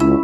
you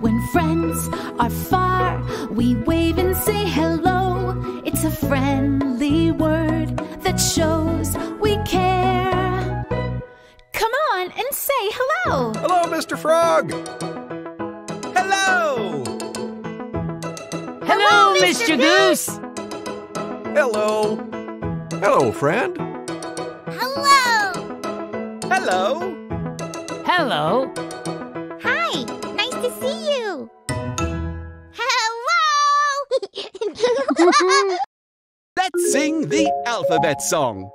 When friends are far, we wave and say hello. It's a friendly word that shows we care. Come on and say hello. Hello, Mr. Frog. Hello. Hello, Mr. Goose. Hello. Hello, friend. Hello. Hello. Hello. Let's sing the alphabet song.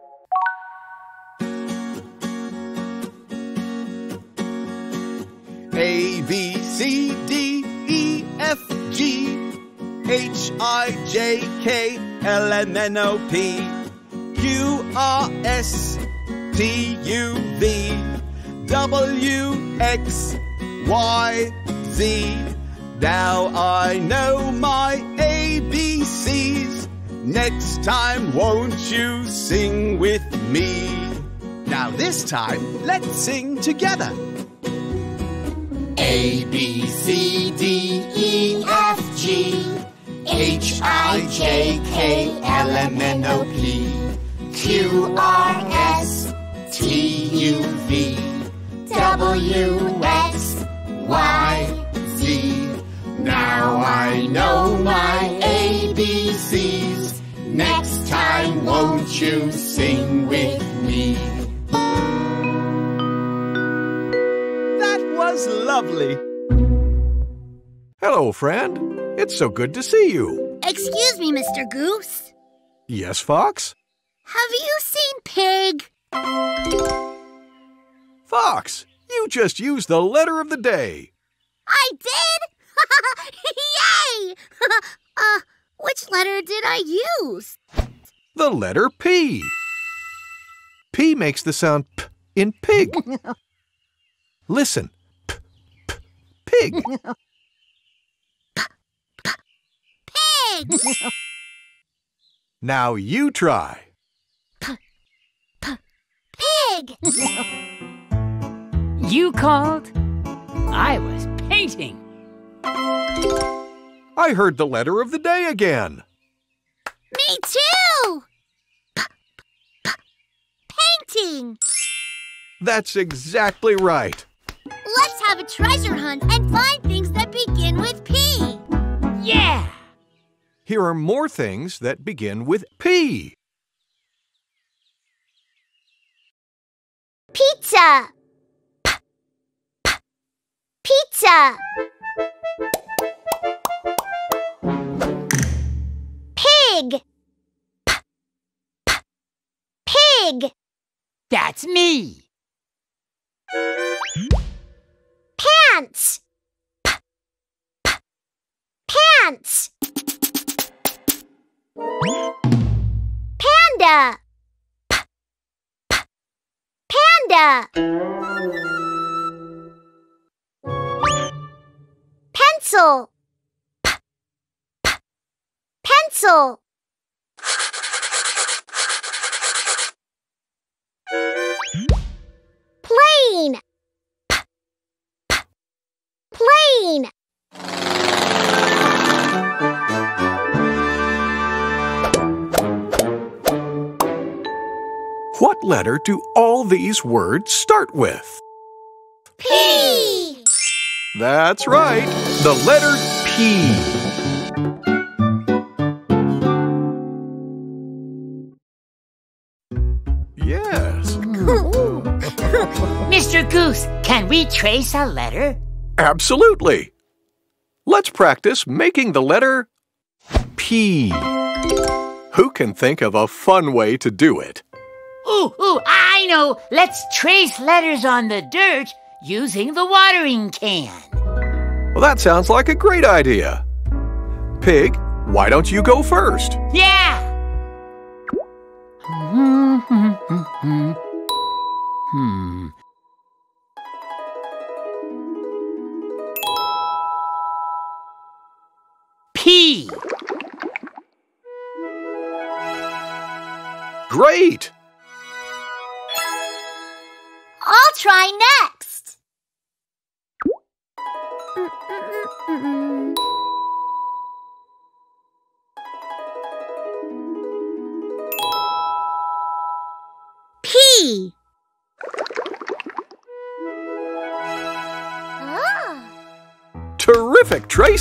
A, B, C, D, E, F, G, H, I, J, K, L, M, N, O, P, Q, R, S, T, U, V, W, X, Y, Z. Now I know my ABCs. Next time, won't you sing with me? Now, this time, let's sing together. A B C D E F G H I J K L M N O P Q R S T U V W time, won't you sing with me? That was lovely. Hello, friend. It's so good to see you. Excuse me, Mr. Goose. Yes, Fox? Have you seen Pig? Fox, you just used the letter of the day. I did? Yay! uh, which letter did I use? The letter P. P makes the sound P in pig. Listen. P, p, pig. Pig! Now you try. P, p, Pig! You called? I was painting. I heard the letter of the day again. Me too! Painting! That's exactly right. Let's have a treasure hunt and find things that begin with P. Yeah! Here are more things that begin with P. Pizza! P -p Pizza! Pig! P Pig! That's me. Pants! Pants! Panda! Panda! Pencil! Pencil! Plane! What letter do all these words start with? P! That's right, the letter P. Yes. Mr. Goose, can we trace a letter? Absolutely. Let's practice making the letter P. Who can think of a fun way to do it? Ooh, ooh, I know. Let's trace letters on the dirt using the watering can. Well, that sounds like a great idea. Pig, why don't you go first? Yeah. Mm-hmm.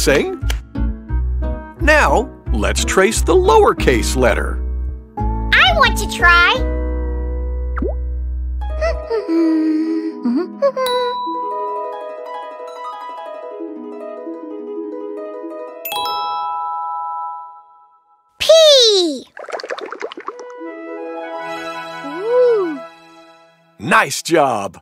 Tracing! Now, let's trace the lowercase letter. I want to try. P. Ooh. Nice job!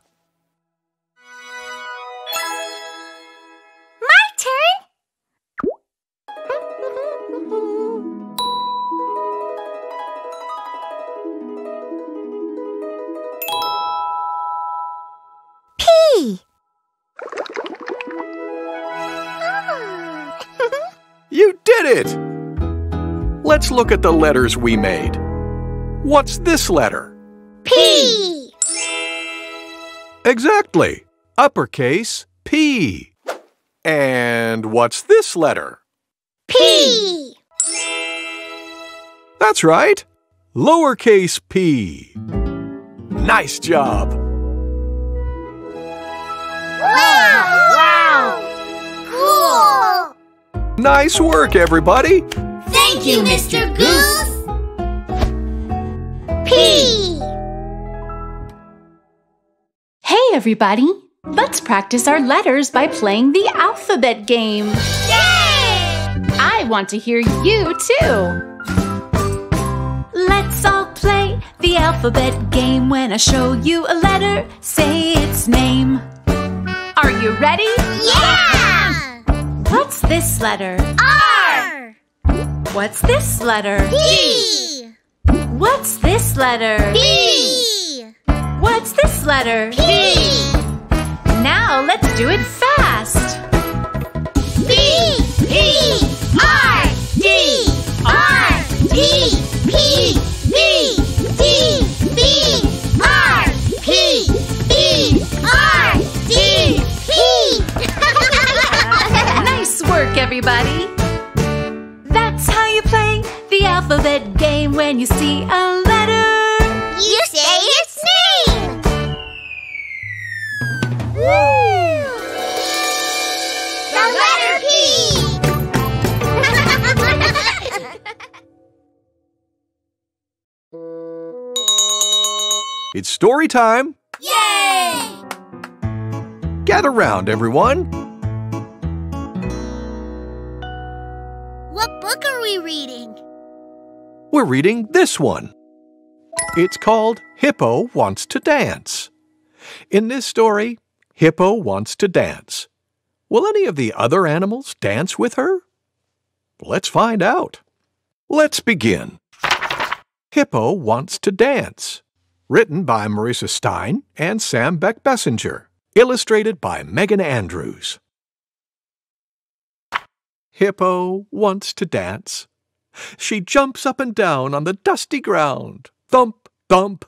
Did it! Let's look at the letters we made. What's this letter? P. Exactly. Uppercase P. And what's this letter? P. That's right. Lowercase p. Nice job. Wow! Wow! Cool! Nice work, everybody. Thank you, Mr. Goose! P! Hey, everybody! Let's practice our letters by playing the alphabet game. Yay! I want to hear you too. Let's all play the alphabet game. When I show you a letter, say its name. Are you ready? Yeah! What's this letter? R! What's this letter? P! What's this letter? P! What's this letter? P! Now let's do it everybody! That's how you play the alphabet game when you see a letter. You say its name! Woo! The letter P! It's story time. Yay! Gather round, everyone. We're reading this one. It's called Hippo Wants to Dance. In this story, Hippo wants to dance. Will any of the other animals dance with her? Let's find out. Let's begin. Hippo Wants to Dance. Written by Marissa Stein and Sam Beckbessinger. Illustrated by Megan Andrews. Hippo wants to dance. She jumps up and down on the dusty ground. Thump, thump.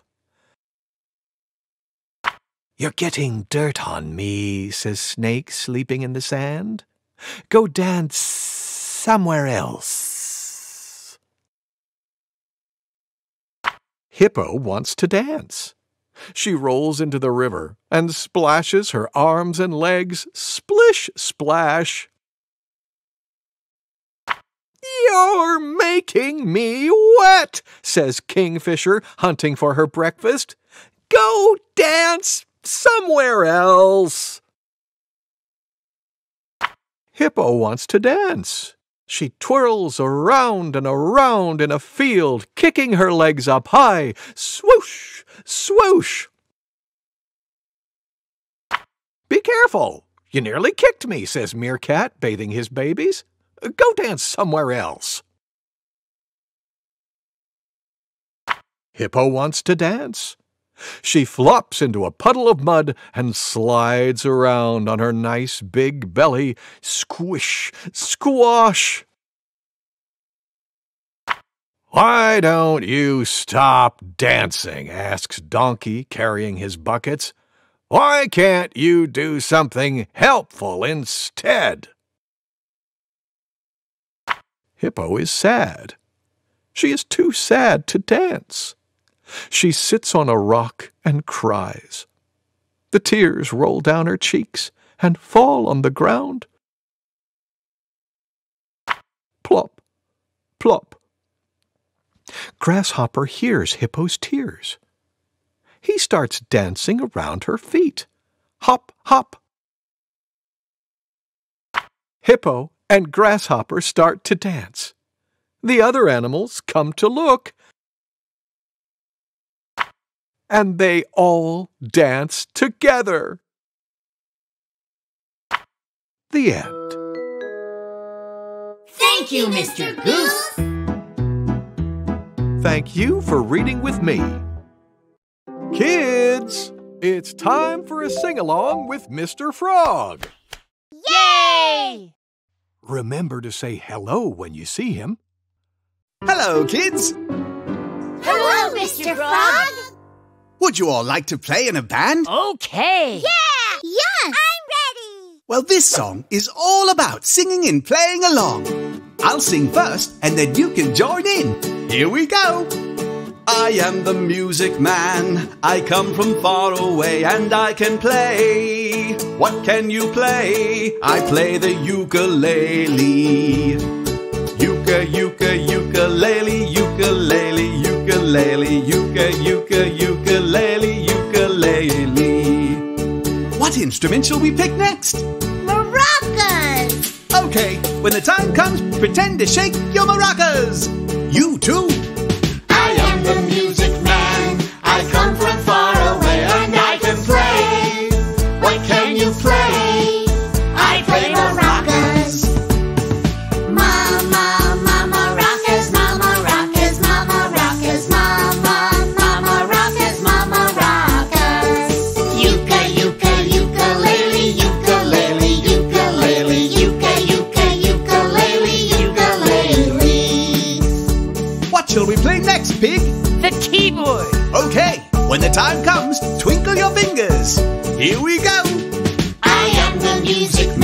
You're getting dirt on me, says Snake, sleeping in the sand. Go dance somewhere else. Hippo wants to dance. She rolls into the river and splashes her arms and legs, splish, splash. You're making me wet, says Kingfisher, hunting for her breakfast. Go dance somewhere else. Hippo wants to dance. She twirls around and around in a field, kicking her legs up high. Swoosh! Swoosh! Be careful! You nearly kicked me, says Meerkat, bathing his babies. Go dance somewhere else. Hippo wants to dance. She flops into a puddle of mud and slides around on her nice big belly. Squish, squash. Why don't you stop dancing? asks Donkey, carrying his buckets. Why can't you do something helpful instead? Hippo is sad. She is too sad to dance. She sits on a rock and cries. The tears roll down her cheeks and fall on the ground. Plop, plop. Grasshopper hears Hippo's tears. He starts dancing around her feet. Hop, hop. Hippo and Grasshopper start to dance. The other animals come to look and they all dance together. The end. Thank you, Mr. Goose. Thank you for reading with me. Kids, it's time for a sing along with Mr. Frog. Yay! Remember to say hello when you see him. Hello, kids. Hello, Mr. Frog. Would you all like to play in a band? Okay. Yeah! Yes! I'm ready! Well, this song is all about singing and playing along. I'll sing first, and then you can join in. Here we go. I am the music man. I come from far away, and I can play. What can you play? I play the ukulele. Uka, uka, ukulele, ukulele, ukulele, uka, uka, ukulele, ukulele. What instrument shall we pick next? Maracas! Okay, when the time comes, pretend to shake your maracas. You too. We play next, Pig? The keyboard. Okay, when the time comes, twinkle your fingers. Here we go. I am the music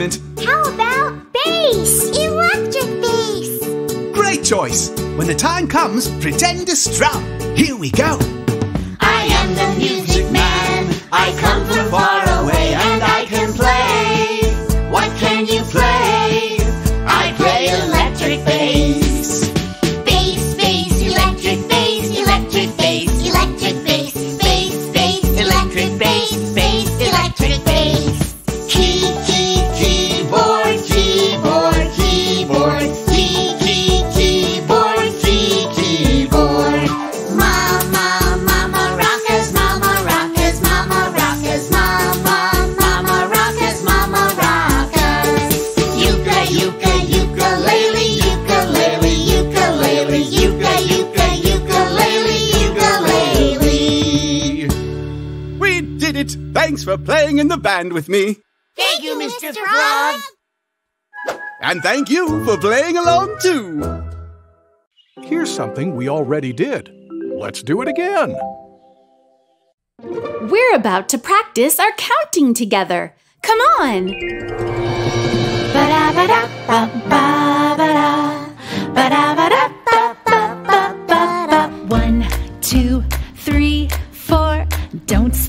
instrument. How about bass? Electric bass. Great choice. When the time comes, pretend to strum. Here we go. I am the music man. I come band with me. Thank you, Mr. Frog. And thank you for playing along too. Here's something we already did. Let's do it again. We're about to practice our counting together. Come on. One,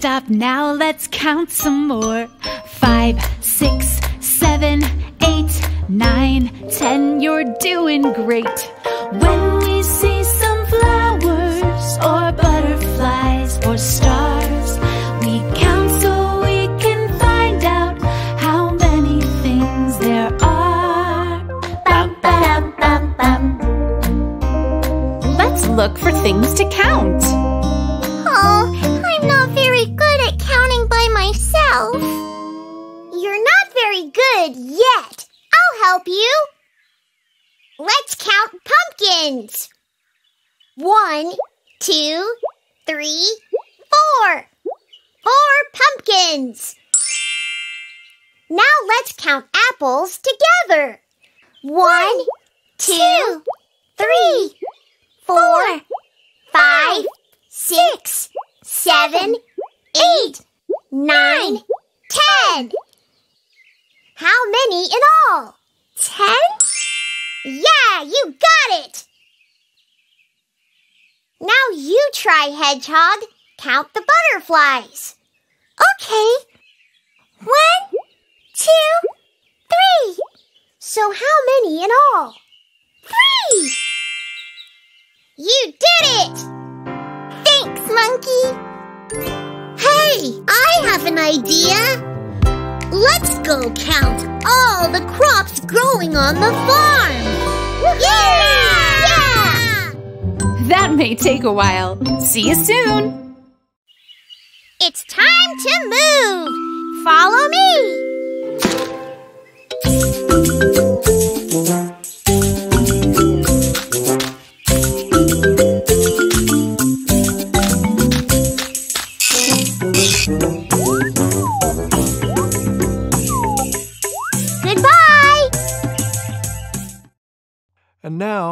stop now, let's count some more. Five, six, seven, eight, nine, ten. You're doing great. When we see some flowers or butterflies or stars, we count so we can find out how many things there are. Bum, ba-dum, bum, bum. Let's look for things to count. Pumpkins. One, two, three, four. Four pumpkins. Now let's count apples together. One, two, three, four, five, six, seven, eight, nine, ten. How many in all? Ten? Yeah, you got it! Now you try, Hedgehog. Count the butterflies. Okay. One, two, three. So how many in all? Three! You did it! Thanks, Monkey! Hey, I have an idea! Let's go count all the crops growing on the farm! Yeah! That may take a while. See you soon. It's time to move! Follow me!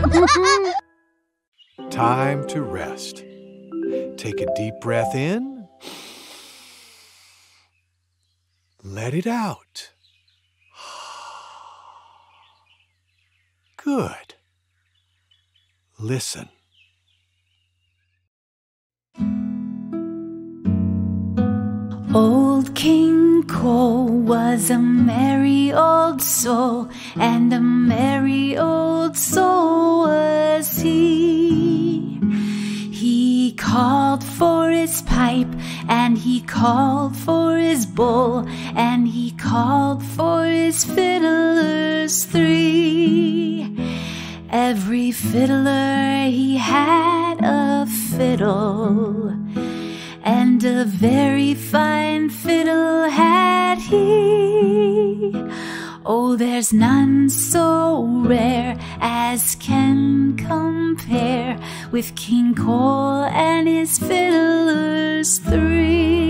Time to rest. Take a deep breath in. Let it out. Good. Listen. Cole was a merry old soul, and a merry old soul was he. He called for his pipe, and he called for his bowl, and he called for his fiddlers three. Every fiddler he had a fiddle and a very fine There's none so rare as can compare with King Cole and his fiddlers three.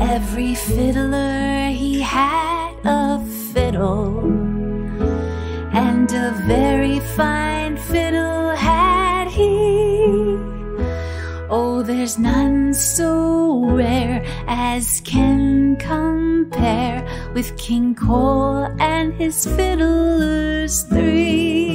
Every fiddler he had a fiddle, and a very fine fiddle had he. Oh, there's none so rare as can compare with King Cole and his fiddlers three.